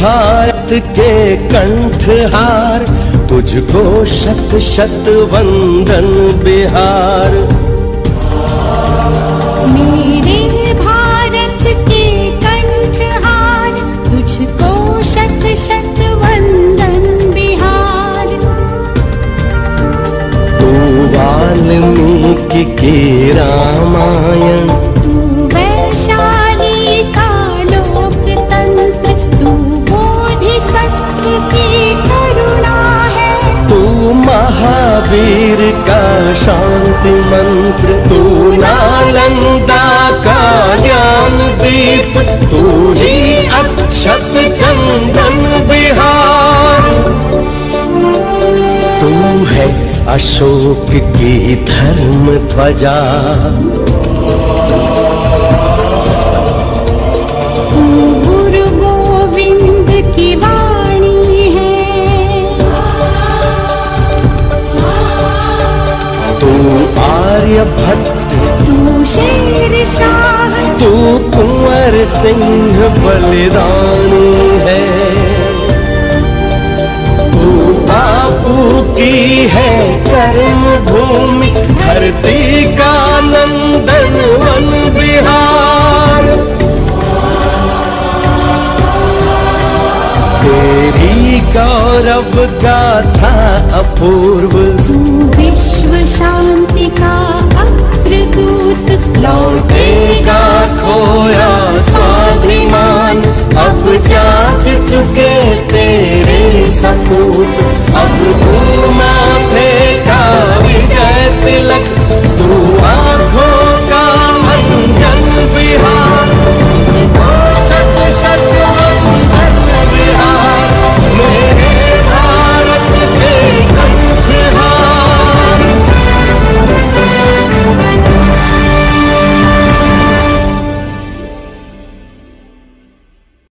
भारत के कंठहार तुझको शत शत वंदन बिहार। मेरे भारत के कंठहार तुझको शत शत वंदन बिहार। तू वाल्मीकि की रामायण महावीर का शांति मंत्र, तू नालंदा का ज्ञान दीप, तू ही अक्षत चंदन बिहार तू है अशोक की धर्म ध्वजा। तू आर्यभट्ट तू शेर शाह। तू कुंवर सिंह बलिदानी है। तू बापू की है कर्म भूमि धरती का नंदन वन बिहार तेरी गौरव गाथा अपूर्व। तू विश्व रहेगा खोया स्वाभिमान। अब जाग चुके तेरे सपूत।